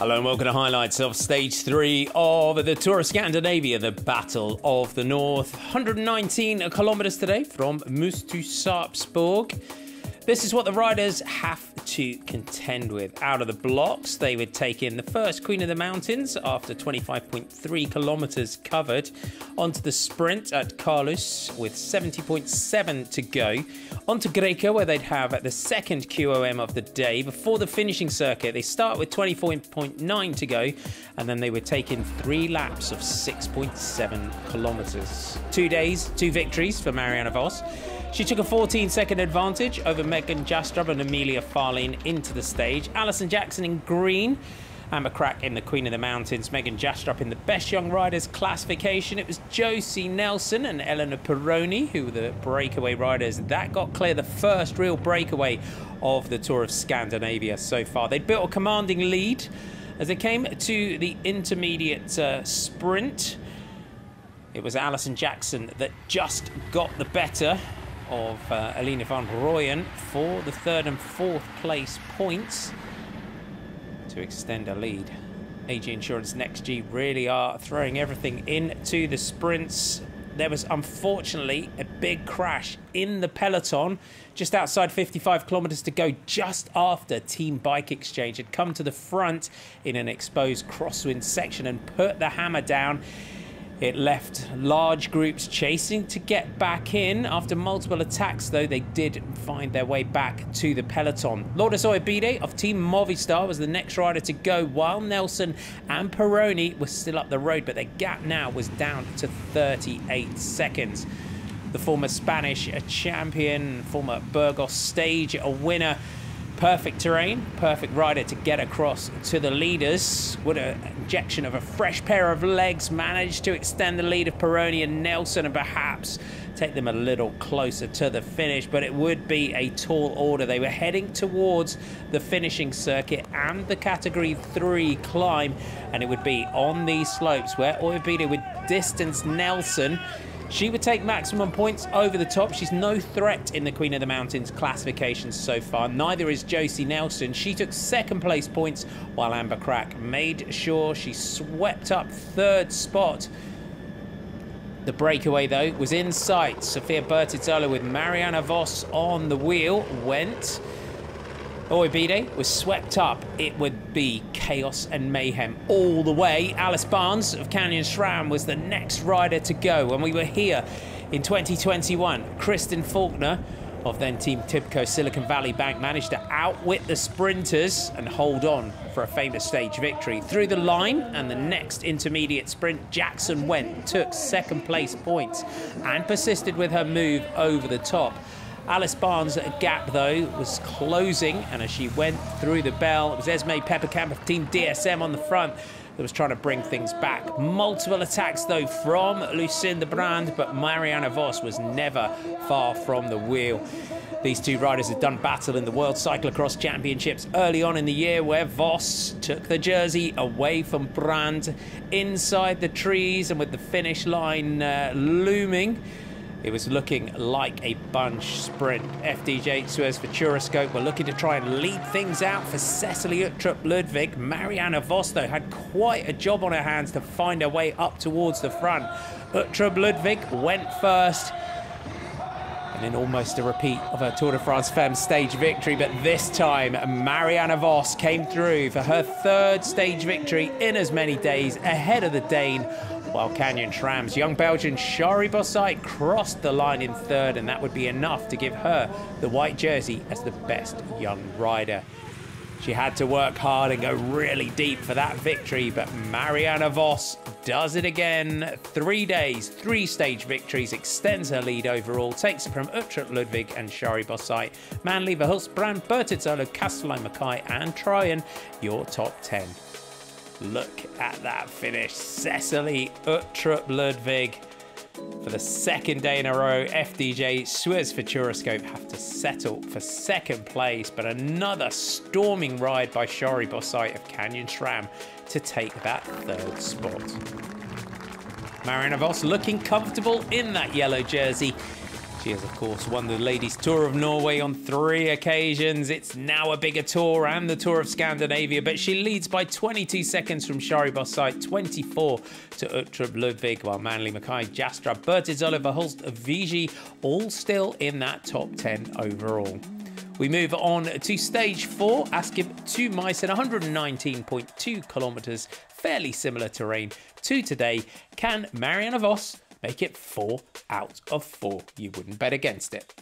Hello and welcome to highlights of stage three of the Tour of Scandinavia, the Battle of the North. 119 kilometers today from Moose to Sarpsborg. This is what the riders have to contend with. Out of the blocks, they would take in the first Queen of the Mountains after 25.3 kilometers covered, onto the sprint at Carlos with 70.7 to go, onto Greco where they'd have at the second QOM of the day. Before the finishing circuit, they start with 24.9 to go, and then they would take in three laps of 6.7 kilometers. Two days, two victories for Marianne Vos. She took a 14 second advantage over Megan Jastrab and Amelia Farlene into the stage. Alison Jackson in green. Amber Kraak in the Queen of the Mountains, Megan Jastrab in the Best Young Riders classification. It was Josie Nelson and Eleanor Peroni who were the breakaway riders. That got clear the first real breakaway of the Tour of Scandinavia so far. They built a commanding lead as they came to the intermediate uh, sprint. It was Alison Jackson that just got the better of uh, Alina van Rooyen for the third and fourth place points to extend a lead. AG Insurance Next G really are throwing everything into the sprints. There was unfortunately a big crash in the peloton just outside 55 kilometers to go, just after Team Bike Exchange had come to the front in an exposed crosswind section and put the hammer down. It left large groups chasing to get back in. After multiple attacks, though, they did find their way back to the peloton. Lourdes Oyarbide of Team Movistar was the next rider to go, while Nelson and Peroni were still up the road, but their gap now was down to 38 seconds. The former Spanish champion, former Burgos stage winner, Perfect terrain, perfect rider to get across to the leaders. Would an injection of a fresh pair of legs manage to extend the lead of Peroni and Nelson and perhaps take them a little closer to the finish, but it would be a tall order. They were heading towards the finishing circuit and the category three climb, and it would be on these slopes where Oyarbide would distance Nelson she would take maximum points over the top. She's no threat in the Queen of the Mountains classification so far. Neither is Josie Nelson. She took second place points while Amber Kraak made sure she swept up third spot. The breakaway, though, was in sight. Sofia Bertizzolo with Marianne Vos on the wheel went Oyarbide was swept up. It would be chaos and mayhem all the way. Alice Barnes of Canyon SRAM was the next rider to go when we were here in 2021. Kristen Faulkner of then Team Tibco Silicon Valley Bank managed to outwit the sprinters and hold on for a famous stage victory. Through the line and the next intermediate sprint, Jackson went, took second place points and persisted with her move over the top. Alice Barnes' gap, though, was closing, and as she went through the bell, it was Esmée Peperkamp of Team DSM on the front that was trying to bring things back. Multiple attacks, though, from Lucinda Brand, but Marianne Vos was never far from the wheel. These two riders had done battle in the World Cyclocross Championships early on in the year, where Vos took the jersey away from Brand inside the trees and with the finish line uh, looming. It was looking like a bunch sprint. FDJ Suez Futuroscope were looking to try and lead things out for Cecilie Uttrup Ludwig. Marianne Vos, though, had quite a job on her hands to find her way up towards the front. Uttrup Ludwig went first. And then almost a repeat of her Tour de France Femme stage victory, but this time Marianne Vos came through for her third stage victory in as many days ahead of the Dane while Canyon SRAM's young Belgian Shari Bossuyt crossed the line in third, and that would be enough to give her the white jersey as the best young rider. She had to work hard and go really deep for that victory, but Marianne Vos does it again. Three days, three stage victories, extends her lead overall, takes it from Uttrup Ludwig and Shari Bossuyt. Manly, Verhulstbrand, Bertizzolo, Kastelijn Mackaij, and Tryon, your top 10. Look at that finish. Cecilie Uttrup Ludwig. For the second day in a row, FDJ Suez Futuroscope have to settle for second place, but another storming ride by Shari Bossuyt of Canyon SRAM to take that third spot. Marianne Vos looking comfortable in that yellow jersey. She has, of course, won the Ladies Tour of Norway on three occasions. It's now a bigger tour and the Tour of Scandinavia, but she leads by 22 seconds from Shari Bossuyt, 24 to Uttrup Ludwig, while Manly Mackaij, Jastrab, Bertitz, Oliver Hulst, Vigi, all still in that top 10 overall. We move on to stage four, Askim to Mysen, 119.2 kilometres, fairly similar terrain to today. Can Marianne Vos make it four out of four? You wouldn't bet against it.